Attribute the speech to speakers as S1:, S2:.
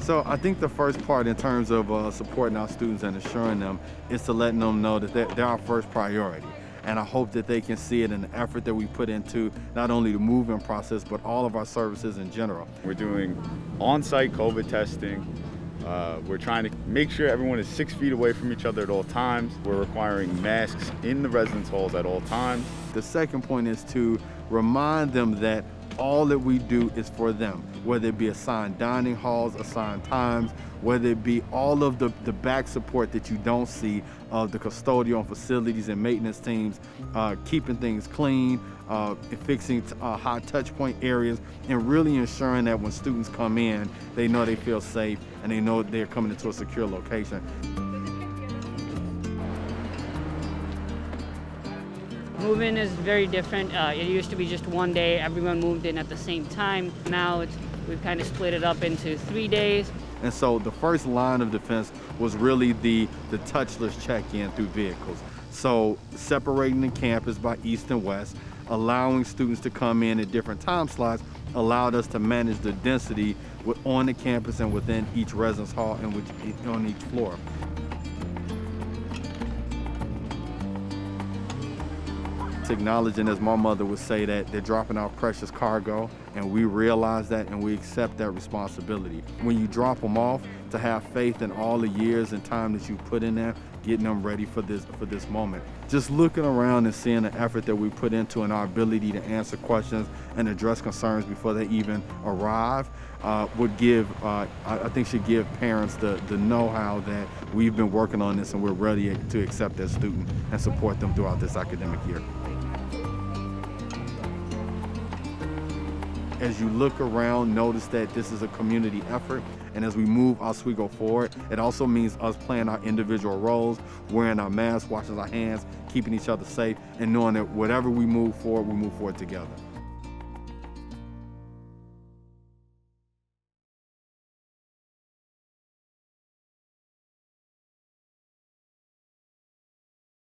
S1: So I think the first part in terms of uh, supporting our students and assuring them is to letting them know that they're, they're our first priority. And I hope that they can see it in the effort that we put into not only the move-in process, but all of our services in general.
S2: We're doing on-site COVID testing. Uh, we're trying to make sure everyone is six feet away from each other at all times. We're requiring masks in the residence halls at all times.
S1: The second point is to remind them that all that we do is for them, whether it be assigned dining halls, assigned times, whether it be all of the, the back support that you don't see of the custodial facilities and maintenance teams, uh, keeping things clean, uh, fixing uh, high touch point areas, and really ensuring that when students come in, they know they feel safe and they know they're coming into a secure location.
S3: Move-in is very different. Uh, it used to be just one day, everyone moved in at the same time. Now we've kind of split it up into three days.
S1: And so the first line of defense was really the, the touchless check-in through vehicles. So separating the campus by east and west, allowing students to come in at different time slots allowed us to manage the density on the campus and within each residence hall and on each floor. Acknowledging, as my mother would say, that they're dropping off precious cargo, and we realize that and we accept that responsibility. When you drop them off, to have faith in all the years and time that you put in there, getting them ready for this for this moment. Just looking around and seeing the effort that we put into and our ability to answer questions and address concerns before they even arrive uh, would give, uh, I think should give parents the, the know-how that we've been working on this and we're ready to accept that student and support them throughout this academic year. As you look around, notice that this is a community effort. And as we move Oswego forward, it also means us playing our individual roles, wearing our masks, washing our hands, keeping each other safe, and knowing that whatever we move forward, we move forward together.